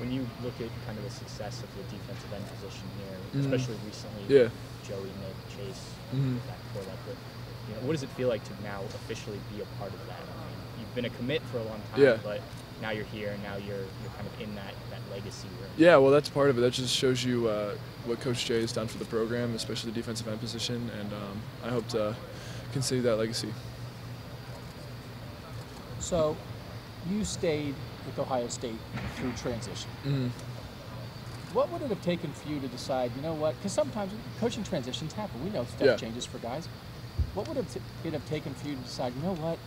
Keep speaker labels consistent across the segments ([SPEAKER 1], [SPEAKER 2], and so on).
[SPEAKER 1] when you look at kind of the success of the defensive end position here,
[SPEAKER 2] Mhm.
[SPEAKER 1] especially recently,
[SPEAKER 2] Yeah.
[SPEAKER 1] Joey, Nick, Chase,
[SPEAKER 2] Mhm.
[SPEAKER 1] that core, that group, you know, what does it feel like to now officially be a part of that? I mean, you've been a commit for a long time,
[SPEAKER 2] Yeah.
[SPEAKER 1] but now you're here, and now you're you're kind of in that that legacy room.
[SPEAKER 2] Yeah, well, that's part of it. That just shows you uh, what Coach Jay has done for the program, especially the defensive end position, and um, I hope to continue that legacy.
[SPEAKER 3] So, you stayed with Ohio State through transition.
[SPEAKER 2] hmm
[SPEAKER 3] What would it have taken for you to decide, you know what? Because sometimes coaching transitions happen. We know stuff
[SPEAKER 2] Yeah.
[SPEAKER 3] changes for guys. What would it have taken for you to decide, you know what?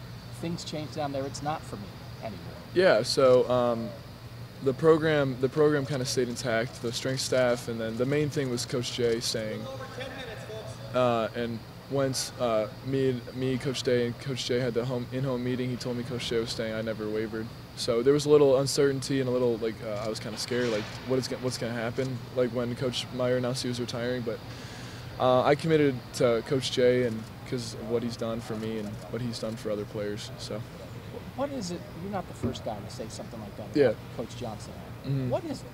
[SPEAKER 3] Things change down there. It's not for me anymore.
[SPEAKER 2] Yeah, so um, the program the program kind of stayed intact, the strength staff, and then the main thing was Coach Jay staying. Uh, and once uh, me, me, Coach Day, and Coach Jay had the home in-home meeting, he told me Coach Jay was staying. I never wavered. So there was a little uncertainty and a little like uh, I was kind of scared, like what is what's going to happen, like when Coach Meyer announced he was retiring. But uh, I committed to Coach Jay and because of what he's done for me and what he's done for other players. So
[SPEAKER 3] What is it? You're not the first guy to say something like that
[SPEAKER 2] Yeah.
[SPEAKER 3] Coach Johnson.
[SPEAKER 2] Mhm.
[SPEAKER 3] What is it?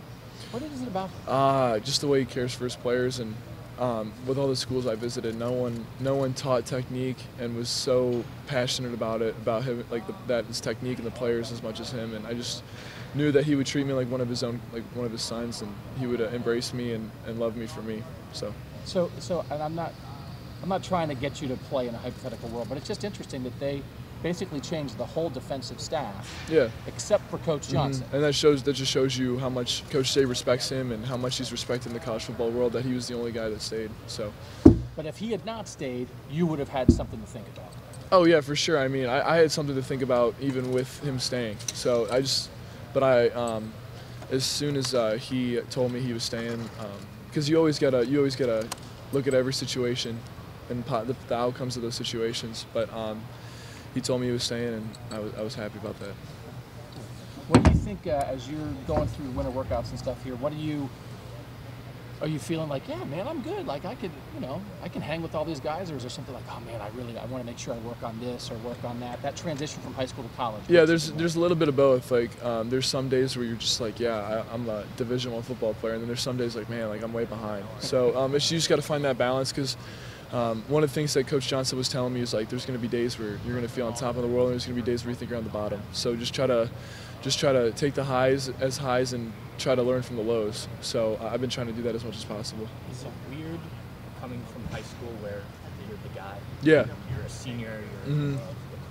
[SPEAKER 3] What is it about? him?
[SPEAKER 2] Uh, just the way he cares for his players, and um, with all the schools I visited, no one, no one taught technique and was so passionate about it, about him, like the, that his technique and the players as much as him. And I just knew that he would treat me like one of his own, like one of his sons, and he would uh, embrace me and, and love me for me. So
[SPEAKER 3] So, so, and I'm not, I'm not trying to get you to play in a hypothetical world, but it's just interesting that they basically changed the whole defensive staff
[SPEAKER 2] yeah.
[SPEAKER 3] except for Coach Johnson.
[SPEAKER 2] Mhm. And that shows that just shows you how much Coach Jay respects him and how much he's respected in the college football world. That he was the only guy that stayed. So.
[SPEAKER 3] But if he had not stayed, you would have had something to think about.
[SPEAKER 2] Oh yeah, for sure. I mean, I, I had something to think about even with him staying. So I just, but I, um, as soon as uh, he told me he was staying, because you always gotta, you always gotta look at every situation and the, the outcomes of those situations. But um, he told me he was staying, and I was, I was happy about that.
[SPEAKER 3] What do you think uh, as you're going through winter workouts and stuff here? What do you are you feeling like? Yeah, man, I'm good. Like I could, you know, I can hang with all these guys, or is there something like, oh man, I really, I want to make sure I work on this or work on that? That transition from high school to college.
[SPEAKER 2] Yeah, there's there's a little bit of both. Like, um, there's some days where you're just like, yeah, I, I'm a Division One football player, and then there's some days like, man, like I'm way behind. So um, it's, you just got to find that balance because um, one of the things that Coach Johnson was telling me is like, there's going to be days where you're going to feel on top of the world, and there's going to be days where you think you're on the bottom. So just try to, just try to take the highs as highs and try to learn from the lows. So uh, I've been trying to do that as much as possible.
[SPEAKER 1] Is it weird coming from high school where you're the guy?
[SPEAKER 2] Yeah.
[SPEAKER 1] You're a senior, you're
[SPEAKER 2] Mhm.
[SPEAKER 1] a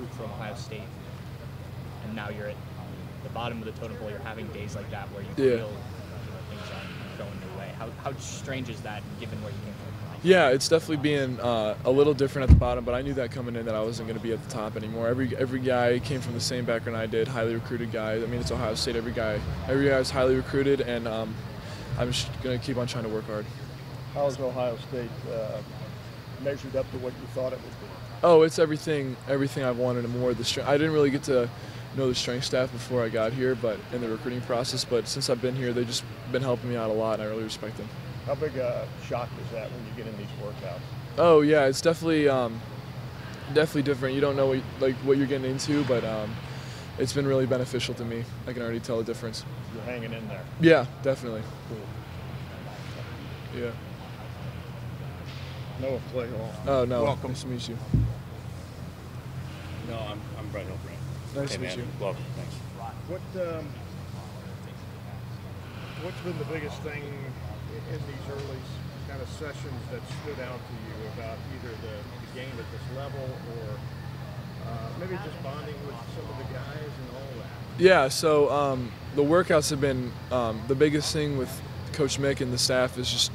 [SPEAKER 1] recruit from Ohio State, and now you're at the bottom of the totem pole. You're having days like that where you
[SPEAKER 2] Yeah.
[SPEAKER 1] feel you know, things aren't going your way. How, how strange is that given where you came from?
[SPEAKER 2] Yeah, it's definitely being uh, a little different at the bottom, but I knew that coming in that I wasn't going to be at the top anymore. Every every guy came from the same background I did, highly recruited guy. I mean, it's Ohio State. Every guy, every guy is highly recruited, and um, I'm just going to keep on trying to work hard.
[SPEAKER 4] How has Ohio State uh, measured up to what you thought it would be?
[SPEAKER 2] Oh, it's everything everything I've wanted and more. The strength. I didn't really get to know the strength staff before I got here, but in the recruiting process. But since I've been here, they've just been helping me out a lot, and I really respect them.
[SPEAKER 4] How big a shock is that when you get in these workouts?
[SPEAKER 2] Oh yeah, it's definitely um, definitely different. You don't know what, like what you're getting into, but um, it's been really beneficial to me. I can already tell the difference.
[SPEAKER 4] You're hanging in there.
[SPEAKER 2] Yeah, definitely.
[SPEAKER 4] Cool.
[SPEAKER 2] Yeah.
[SPEAKER 4] Noah Clay Hall.
[SPEAKER 2] Oh no.
[SPEAKER 4] Welcome.
[SPEAKER 2] Nice to meet you.
[SPEAKER 5] No, I'm, I'm Brett Hill.
[SPEAKER 2] Nice
[SPEAKER 5] hey,
[SPEAKER 2] to meet
[SPEAKER 5] man.
[SPEAKER 2] you.
[SPEAKER 5] Welcome. Thanks.
[SPEAKER 4] What um, what's been the biggest thing i- in these early kind of sessions that stood out to you about either the, the game at this level or uh, maybe just bonding with some of the guys and all that?
[SPEAKER 2] Yeah. So um, the workouts have been um, the biggest thing with Coach Mick and the staff is just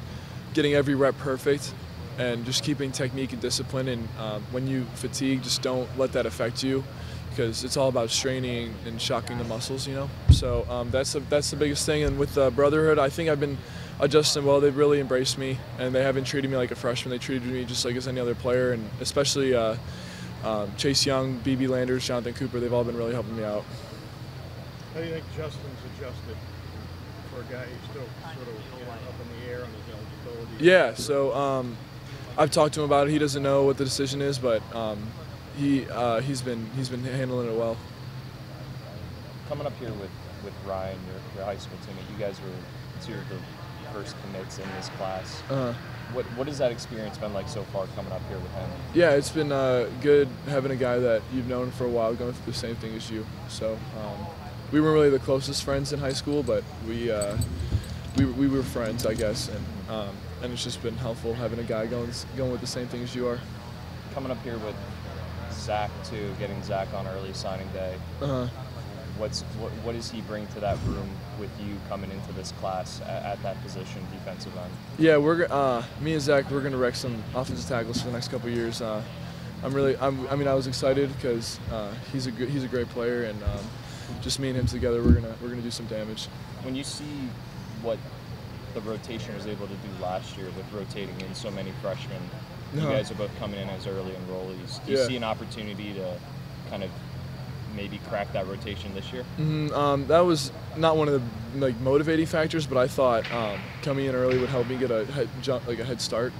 [SPEAKER 2] getting every rep perfect and just keeping technique and discipline. And um, when you fatigue, just don't let that affect you because it's all about straining and shocking the muscles, you know. So um, that's the, that's the biggest thing. And with uh, Brotherhood, I think I've been adjusting well. They've really embraced me, and they haven't treated me like a freshman. They treated me just like as any other player, and especially uh, um, Chase Young, BB Landers, Jonathan Cooper. They've all been really helping me out.
[SPEAKER 4] How do you think Justin's adjusted for a guy who's still sort of you know, up in the air on his eligibility?
[SPEAKER 2] Yeah, so um, I've talked to him about it. He doesn't know what the decision is, but um, he uh, he's been he's been handling it well.
[SPEAKER 6] coming up here with with Ryan, your, your high school teammate. You guys were two of the first commits in this class.
[SPEAKER 2] Uh,
[SPEAKER 6] What what has that experience been like so far coming up here with him?
[SPEAKER 2] yeah, it's been uh, good having a guy that you've known for a while going through the same thing as you. So um, we weren't really the closest friends in high school, but we uh, we, we were friends, I guess, and um, and it's just been helpful having a guy going going with the same thing as you are.
[SPEAKER 6] Coming up here with Zach too, getting Zach on early signing day.
[SPEAKER 2] Uh,
[SPEAKER 6] What's what, what does he bring to that room with you coming into this class at, at that position, defensive end?
[SPEAKER 2] yeah, we're uh, me and Zach we're gonna wreck some offensive tackles for the next couple years. Uh, I'm really I'm, I mean I was excited because uh, he's a good, he's a great player and um, just me and him together we're gonna we're gonna do some damage.
[SPEAKER 6] When you see what the rotation was able to do last year with rotating in so many freshmen, you
[SPEAKER 2] Uh-huh.
[SPEAKER 6] guys are both coming in as early enrollees. Do you
[SPEAKER 2] Yeah.
[SPEAKER 6] see an opportunity to kind of maybe crack that rotation this year?
[SPEAKER 2] Mhm, um, that was not one of the like motivating factors, but I thought um, coming in early would help me get a head jump, like a head start.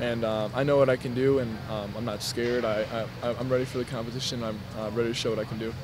[SPEAKER 2] And um, I know what I can do, and um, I'm not scared. I, I I'm ready for the competition. I'm uh, ready to show what I can do.